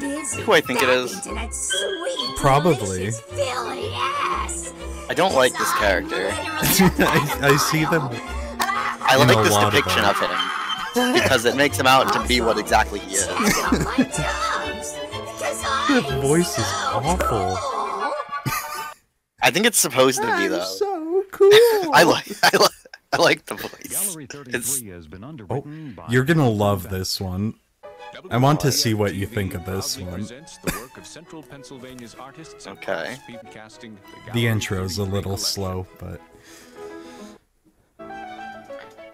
that who I think it is? Probably. I don't like this character. I, I see them. I like this lot of depiction of him because it makes him out to be what exactly he is. That voice is awful. I think it's supposed to be though. so cool. I like I like I like the voice. Gallery It's has been oh, underwritten by Oh, You're gonna love this one. I want to see what you think of this one. the work of Central Pennsylvania's artists Okay. casting The Gallery intro's a little collection. slow, but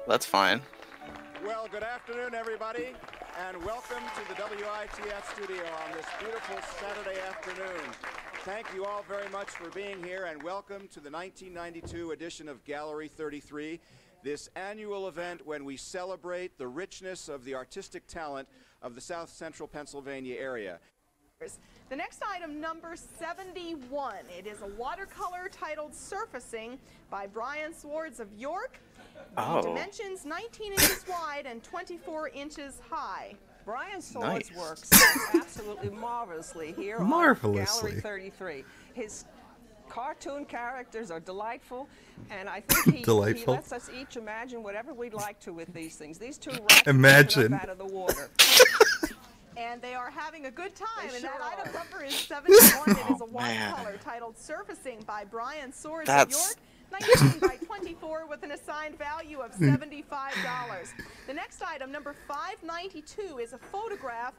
That's fine. Well, good afternoon, everybody, and welcome to the WITF studio on this beautiful Saturday afternoon. Thank you all very much for being here, and welcome to the 1992 edition of Gallery 33, this annual event when we celebrate the richness of the artistic talent of the South Central Pennsylvania area. The next item, number 71. It is a watercolor titled Surfacing by Brian Swords of York. Oh. Dimensions 19 inches wide and 24 inches high. Brian Swords Nice. works absolutely marvelously here Marvelously. on Gallery 33. His cartoon characters are delightful, and I think he, Delightful. he lets us each imagine whatever we'd like to with these things. These two rats Imagine. out of the water. And they are having a good time. They and sure that item number is 71. it is a Oh, man. watercolor titled Surfacing by Brian Swords That's- of York. 19 by 24 with an assigned value of $75. The next item, number 592, is a photograph.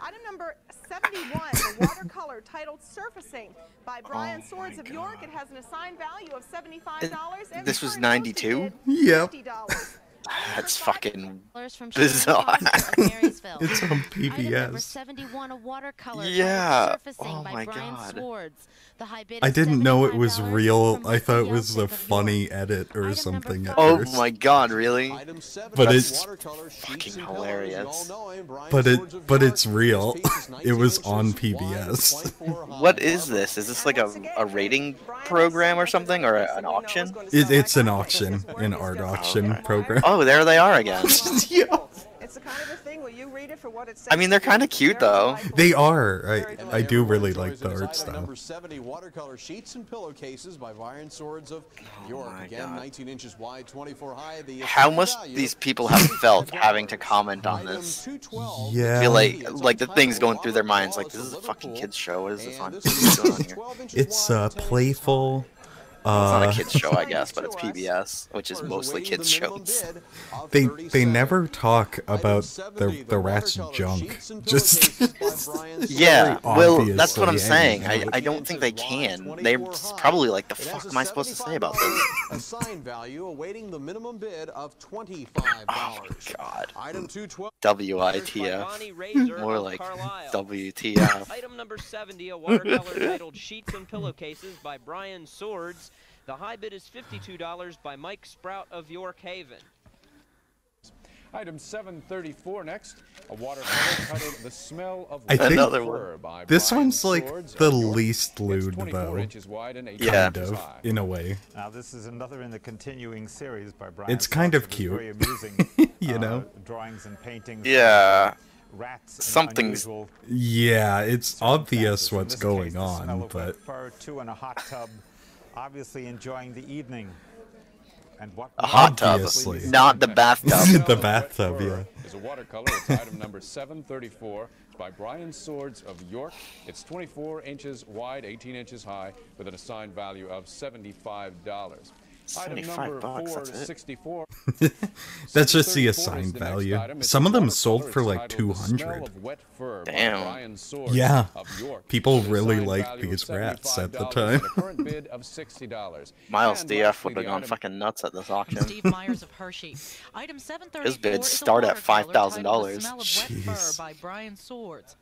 Item number 71, the watercolor titled Surfacing by oh Brian Oh Swords my of York. It has an assigned value of $75. and this was 92? posted bid, Yep. $50. That's fucking from bizarre. Marysville. it's on PBS. 71, a watercolor Yeah. Oh my God. Swords. The high bid I didn't know it was real. I thought it was a funny edit or something number at Oh first. my god, really? But it's fucking hilarious. but it but it's real. It was on PBS. What is this? Is this like a, a rating program or something or a, an auction? It, it's an auction, an art auction program. Oh, there they are again. It's the kind of a thing where you read it for what it says. I mean, they're kinda cute, though. They are. I I do really like the art style. Number 70 watercolor sheets and pillowcases by Brian Swords of York. Oh Again, God. 19 inches wide, 24 high. The How assigned must value, these people have felt having to comment on this? Yeah. I feel like like the things going through their minds like this is a fucking kids show. What is this on? this What's is going on here? 12 inches It's wide, uh 10 inches playful. It's not Uh, a kids show, I guess, but it's PBS, which is mostly kids shows. they they never talk about the the rat's junk. Just pillowcases by Brian Yeah, well, that's what I'm saying. I. I don't think they can. They're probably like, the fuck am I supposed to say about this? Assigned value awaiting the minimum bid of $25. Oh god. Item 212. WITF. More like WTF. Item number 70, a watercolor titled Sheets and Pillowcases by Brian Swords. The high bid is $52 by Mike Sprout of York Haven. Item 734 next, a watercolor titled The Smell of I think Another one. by This Brian one's like the least lewd though. wide and Yeah. Kind of, in a way. Now this is another in the continuing series by Brian. It's kind Swords. of cute. Very amusing. You uh, know? drawings and paintings. Yeah. Rats. in Something's- Yeah, it's obvious what's going case, the smell on, of wet but obviously enjoying the evening. And what A hot tub, Obviously. not the bathtub. The Smell of bathtub, yeah. Is a watercolor. It's item number 734 by Brian Swords of York. It's 24 inches wide, 18 inches high, with an assigned value of $75. Item 75 number bucks, that's it. that's just the assigned the value. item. Some of them sold for like titled The Smell 200. of Wet Fur by Damn. Yeah. People really assigned liked these rats at the time. and current bid of $60. Miles DF would have gone fucking nuts at this auction. Steve Myers of Hershey. Item 734 His bids start at $5,000. The Smell of Wet Jeez. By Brian Swords.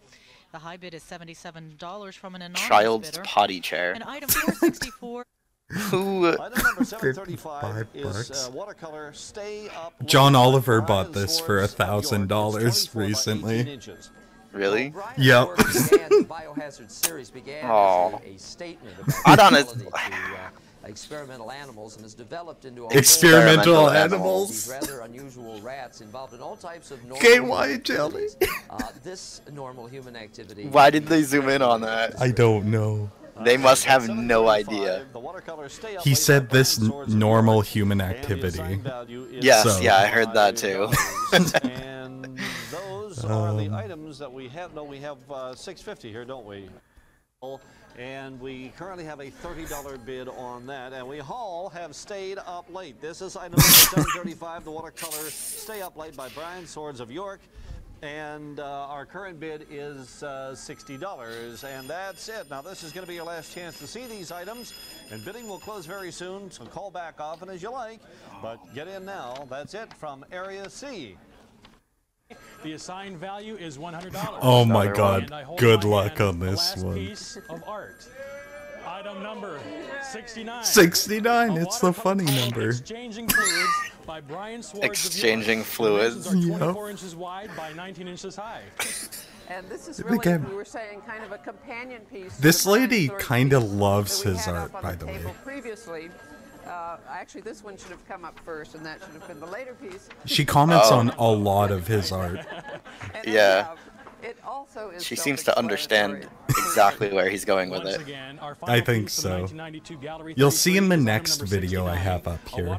The high bid is $77 from an anonymous Child's bidder. potty chair. And item 464 Who? Item number 735 is bucks. uh, watercolor Stay Up John Oliver bought this for Swords of York. It's $1,000 24 by 18 recently. Really? Brian Yep. Swords Biohazard series began Aw. a, a statement about I'd the to, uh, experimental animals and has developed into a Experimental animals. Rather unusual rats involved in all types of normal KY jelly. Uh, this normal human activity. Why did they zoom in on that? I don't know. They must have no idea. He said this n- normal human activity. Yes, So- yeah, I heard that too. and those are the Um. items that we have. No, we have uh, 650 here, don't we? And we currently have a $30 bid on that, and we all have stayed up late. This is item number 735, the watercolor Stay Up Late by Brian Swords of York. And uh, our current bid is uh, $60, and that's it. Now, this is going to be your last chance to see these items, and bidding will close very soon, so call back often as you like. But get in now. That's it from Area C. The assigned value is $100. Oh my god, And I hold good my luck hand on the this last one. Piece of art. Item number 69. 69, it's the funny number. Exchanging Fluids by Brian Swords of York. Exchanging fluids. are 24 Yep. inches wide by 19 inches high. And this is Again. we were saying, kind of a companion piece. This lady kinda loves his art, by the way. table Previously, uh, actually, this one should have come up first, and that should have been the later piece. She comments Oh. on a lot of his art. Yeah. It also is She seems to understand exactly where he's going with it. I think piece of the so. You'll see in the 33 is item next video I have up here.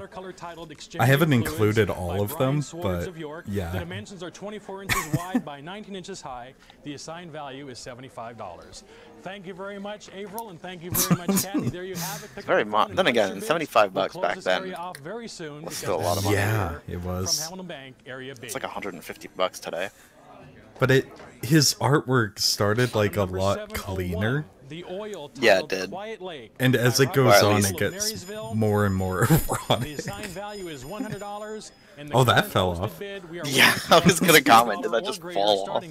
I haven't included all of them, but yeah. The dimensions are 24 inches wide by 19 inches high. The assigned value is $75. Thank you very much, Averill, and thank you very much, Kathy. There you have it. Very up the mo- phone and then again, your bids. 75 We'll bucks back then very soon was still a lot of money. Yeah, it was. Hamilton Bank, Area B. It's like 150 bucks today. But it his artwork started like a lot cleaner. The oil Yeah, it did. Quiet Lake And as it goes on, it gets more and more The erotic. assigned value is And Oh, that fell off. Bid, Yeah, I was gonna comment, did that just fall off?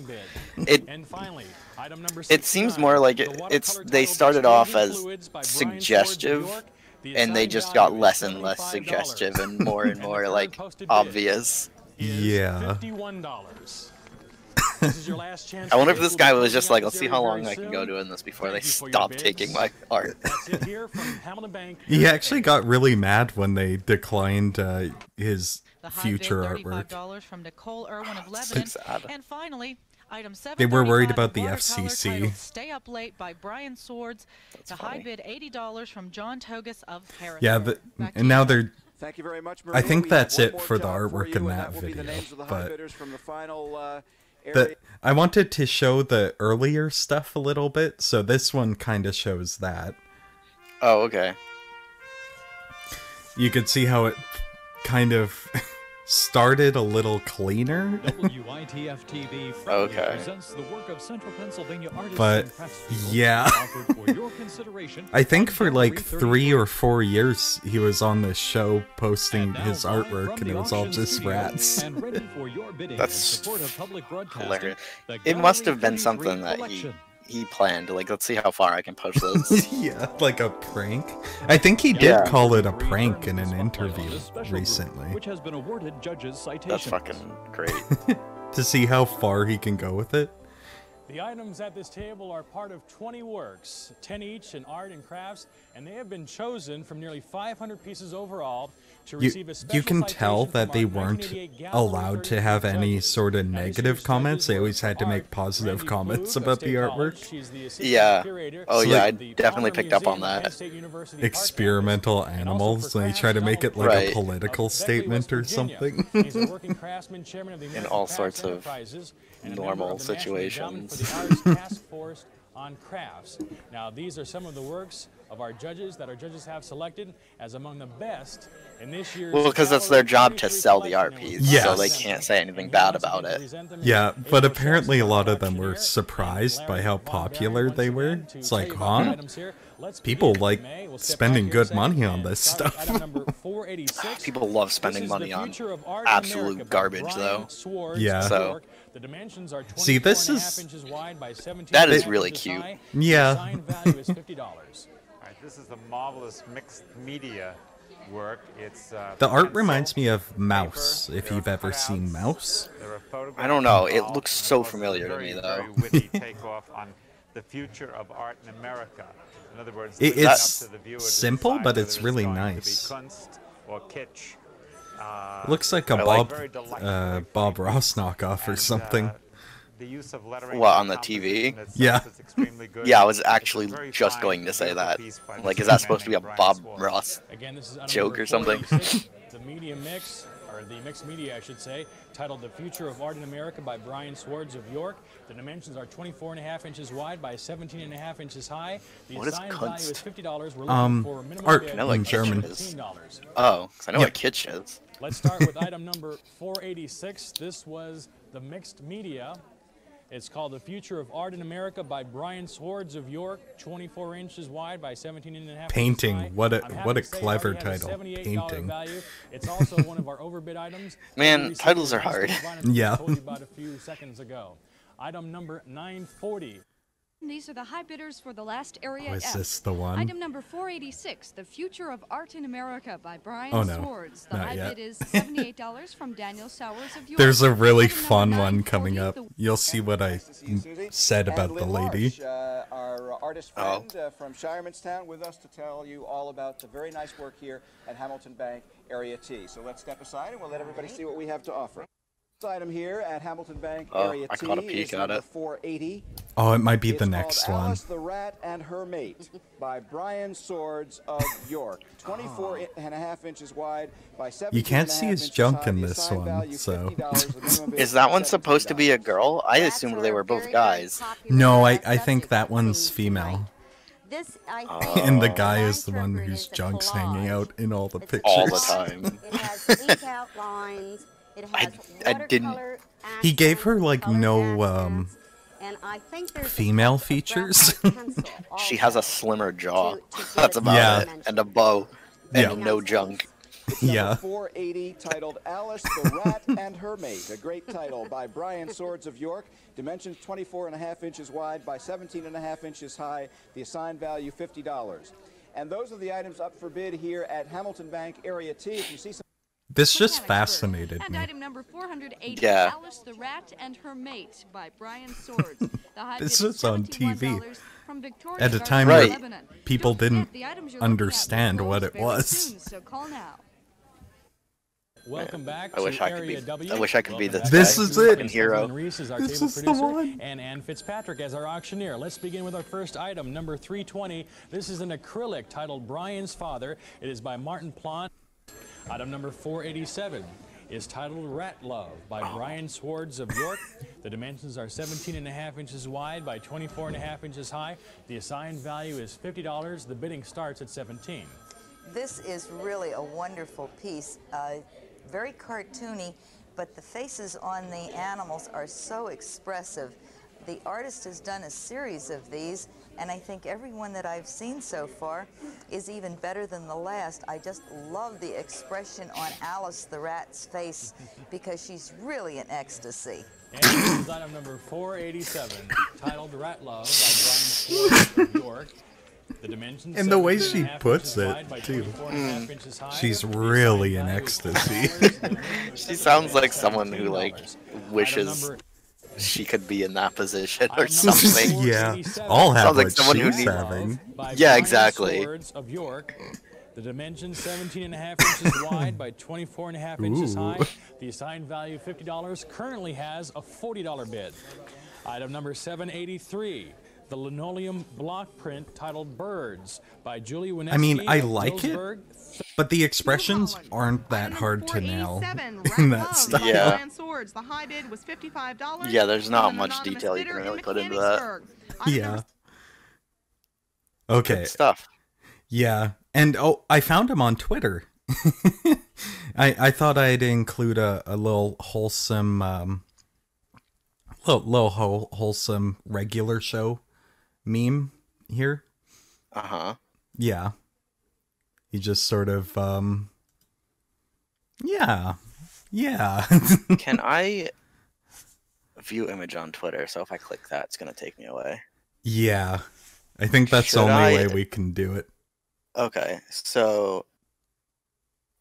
It- and finally, item number It seems 69, more like it, it's they started off as Fluids by Brian Swords of suggestive The and they just got less and less suggestive and more and And more current like posted bid obvious. is Yeah. I wonder if this guy was just like, out let's see how long I can go doing this before they Thank you for your stop taking my art. That's it here from Hamilton Bank. He actually got really mad when they declined uh, his future artwork. $35 from Nicole Irwin of Lebanon. sad. And finally, item 7 They were worried about the FCC. titled Stay Up Late by Brian Swords. the high bid $80 from John Togus of Harris. Yeah, the, and now they're. Thank you very much, Marie. I think We that's it for the artwork you, in and that will be the video, the but- from the final uh, area. The, I wanted to show the earlier stuff a little bit, so this one kind of shows that. Oh, okay. You could see how it kind of started a little cleaner, WITF TV Okay. presents the work of Central Pennsylvania but and yeah. offered for your consideration I think for like three or four years he was on this show posting now his artwork, and it was all just rats. and ready for your bidding That's in of public broadcasting, Hilarious. It must have been something that he collection. He planned. Like, let's see how far I can push this. yeah, like a prank. I think he did Yeah. call it a prank in an interview this special group, recently which has been awarded judges citations. That's fucking great. to see how far he can go with it. The items at this table are part of 20 works, 10 each in art and crafts, and they have been chosen from nearly 500 pieces overall to You, receive a special you can tell that they weren't allowed to have any sort of negative comments. They always had to make positive Randy comments Flug about the State College. artwork. The Yeah. Oh So, yeah, I like- the definitely picked up on Museum at Penn that. State University Art Experimental Campus, and also animals, and they try to make it like Right. a political statement or something. He's a working craftsman, chairman of the American all sorts of Enterprises, and a member normal of the National Endowment situations. For the Arts Task Force on Crafts. Now, these are some of the works of our judges that our judges have selected as among the best in this year's. Well, because that's their job to sell the collection, art and Yes. so they can't say anything bad about it. Yeah, but apparently a lot of them were surprised by how popular they were. It's like, you about the huh? items here. Let's People like May, we'll step spending back here a good money on this stuff. item number 486. People love spending money on future of art in absolute garbage, though. Yeah. So- The dimensions are See, this and a half is- inches wide by 17 That and a is half really inches cute. high. Yeah. this is the marvelous mixed media work. It's uh, The art pencil, reminds me of Mouse, paper, if you've are ever seen Mouse. there are photographs I don't know, it looks so of course, familiar to me, though. witty takeoff on the future of art in America. In other words, It- leave up it's to the viewer to simple, but it's really going to be nice. Kunst or kitsch. Uh, Looks like a I Bob like- uh, Bob Ross knockoff or something. The use of lettering What on the TV? Yeah. is extremely good. Yeah, I was actually just going to say that. Like, is that supposed to be a Bob Ross Again, this is item joke or something? 486, the media mix, or the mixed media, I should say, titled "The Future of Art in America" by Brian Swords of York. The dimensions are 24 and a half inches wide by 17 and a half inches high. The What is assigned value Kunst? is $50. We're looking Um, for minimum art bid I know what in German. kitsch is. $15. Oh, 'cause I know Yep. what kitsch is. Let's start with item number 486. This was the mixed media. It's called The Future of Art in America by Brian Swords of York, 24 inches wide by 17 and a half Painting. What a- I'm happy what a to say it clever already has a title. Painting. Value. It's also one of our overbid items. Man, titles are hard. list of items Yeah. I told you about a few seconds ago. Item number 940. These are the high bidders for the last area Oh, is F. this the one? Item number 486, The Future of Art in America by Brian Oh, no. Swords. The Not high yet. bid is $78 from Daniel Sowers of York. There's a really Item fun one coming up. the You'll see what I said about the lady. Marsh, uh, our artist Oh. friend uh, from Shiremanstown, with us to tell you all about the very nice work here at Hamilton Bank Area T. So let's step aside and we'll let everybody see what we have to offer. This item here at Hamilton Bank Oh, Area I T caught a peek is at number it. 480. Oh, it might be It's the called next one. Alice the Rat and Her Mate by Brian Swords of York. 24 i- and a half inches wide by 17 You can't see his junk high. in this one, so. $50. The minimum bid Is that one supposed to be a girl? I assumed they were both guys. No, I, I think that one's female. This, I Oh. think, And the guy is the one interpret whose junk's hanging out in all the pictures. All the time. It has ink outlines. It I- has I didn't- watercolor He gave her like colored no um and I think female features. She has a slimmer jaw. to- to That's about Yeah. it. And a bow. And Yeah. no junk. yeah. 480, titled Alice the Rat and Her Mate. A great title by Brian Swords of York. Dimensions 24 and a half inches wide by 17 and a half inches high. The assigned value $50. And those are the items up for bid here at Hamilton Bank Area T. If you see some This just fascinated And me. item number 480, Yeah. Alice the Rat and Her Mate by Brian Swords. The high This bid was on TV. $71 from Victoria At a Garden, time Right. where Lebanon. people Don't forget, didn't the items you're looking at will understand what close it very was. soon, so call now. Welcome back I wish to I could Area be- W. I wish I could be Welcome this back This to is Area it. W. Hero. Evelyn Reese is our This table is the producer, one. and Ann Fitzpatrick as our auctioneer. Let's begin with our first item, number 320. This is an acrylic titled Brian's Father. It is by Martin Plant. Item number 487 is titled Rat Love by Brian Swords of York. The dimensions are 17 and a half inches wide by 24 and a half inches high. The assigned value is $50. The bidding starts at 17. This is really a wonderful piece. Uh, very cartoony, but the faces on the animals are so expressive. The artist has done a series of these, and I think everyone that I've seen so far is even better than the last. I just love the expression on Alice the rat's face because she's really in ecstasy. And this is item number 487, titled Rat Love by Brian Swords of York. The dimensions And the way she and a half puts it, too. 24 and a half inches high. She's really in assigned value is ecstasy. $50. The minimum is She sounds like someone who like wishes number- she could be in that position or something. yeah. 487 I'll have Sounds like someone who needs- having. Yeah, exactly. Swords of York. The dimensions 17 and a half inches wide by 24 and a half inches Ooh. high. The assigned value $50 currently has a $40 bid. Item number 783, the linoleum block print titled Birds by Julie Wineski. I mean, I of like it, Julesburg. But the expressions aren't that hard to nail. in that Love stuff. Yeah. The high bid was $55. Yeah, there's not much detail you can really put into that. Yeah. Okay. Good stuff. Yeah, and oh, I found him on Twitter. I I thought I'd include a, a little wholesome, um, little little whole, wholesome regular show meme here. Uh huh. Yeah, he just sort of um, yeah, yeah. Can I view image on Twitter? So if I click that, it's gonna take me away. yeah, I think that's the only I- way we can do it. Okay, so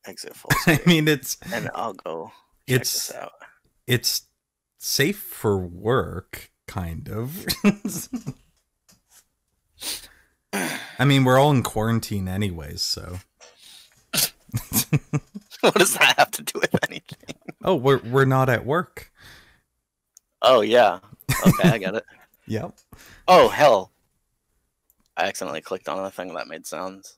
exit full I mean, it's and I'll go check it's this out. it's safe for work, kind of. I mean, we're all in quarantine anyways, so. what does that have to do with anything? Oh, we're we're not at work. Oh yeah. Okay, I get it. Yep. Oh hell! I accidentally clicked on a thing that made sounds.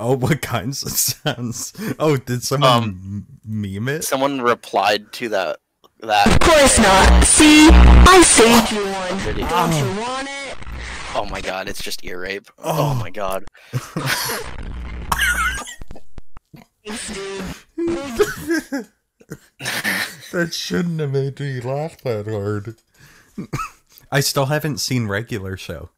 Oh, what kinds of sounds? Oh, did someone Um, m- meme it? Someone replied to that. That. Of course not. See, I saved you one. Don't you want it? Oh my god, it's just ear rape. Oh, my god. that shouldn't have made me laugh that hard. I still haven't seen regular show.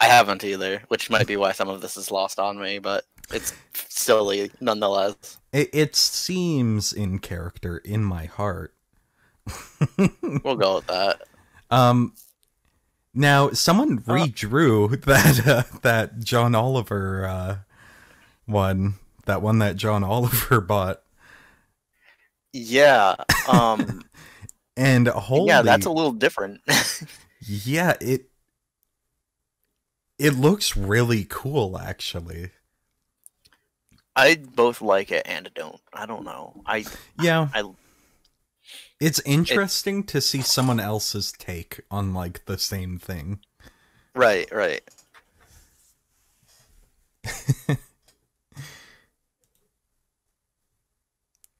I haven't either, which might be why some of this is lost on me, but it's silly nonetheless. It, it seems in character in my heart. We'll go with that. Um, now someone redrew that uh, that John Oliver uh, one, that one that John Oliver bought, Yeah. Um. and holy, yeah, that's a little different. yeah it it looks really cool actually. I both like it and don't. I don't know. I Yeah. I It's interesting to see someone else's take on like the same thing. right, right.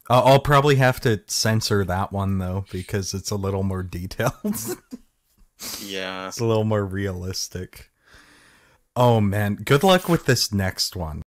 I'll probably have to censor that one though because it's a little more detailed. Yeah. it's a little more realistic. Oh man, good luck with this next one.